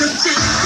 not the tickle.